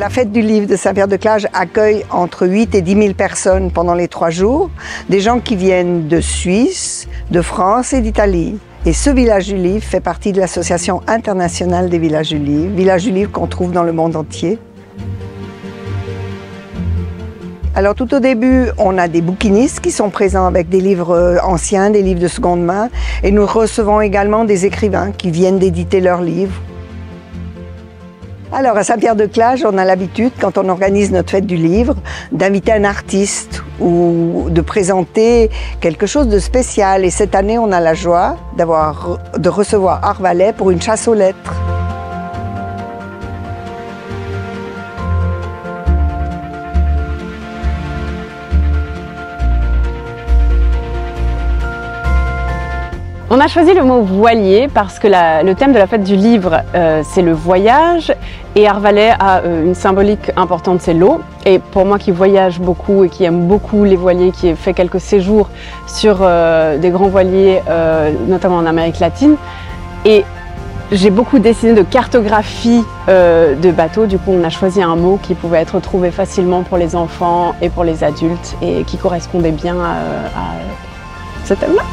La fête du livre de Saint-Pierre-de-Clage accueille entre 8 et 10 000 personnes pendant les trois jours, des gens qui viennent de Suisse, de France et d'Italie. Et ce village du livre fait partie de l'Association internationale des villages du livre, village du livre qu'on trouve dans le monde entier. Alors tout au début, on a des bouquinistes qui sont présents avec des livres euh, anciens, des livres de seconde main, et nous recevons également des écrivains qui viennent d'éditer leurs livres. Alors à Saint-Pierre-de-Clage, on a l'habitude, quand on organise notre fête du livre, d'inviter un artiste ou de présenter quelque chose de spécial. Et cette année, on a la joie d'avoir, de recevoir Arvalet pour une chasse aux lettres. On a choisi le mot voilier parce que le thème de la fête du livre, euh, c'est le voyage et Arvalet a euh, une symbolique importante, c'est l'eau. Et pour moi qui voyage beaucoup et qui aime beaucoup les voiliers, qui ai fait quelques séjours sur euh, des grands voiliers, notamment en Amérique latine, et j'ai beaucoup dessiné de cartographie de bateaux, du coup on a choisi un mot qui pouvait être trouvé facilement pour les enfants et pour les adultes et qui correspondait bien à ce thème-là.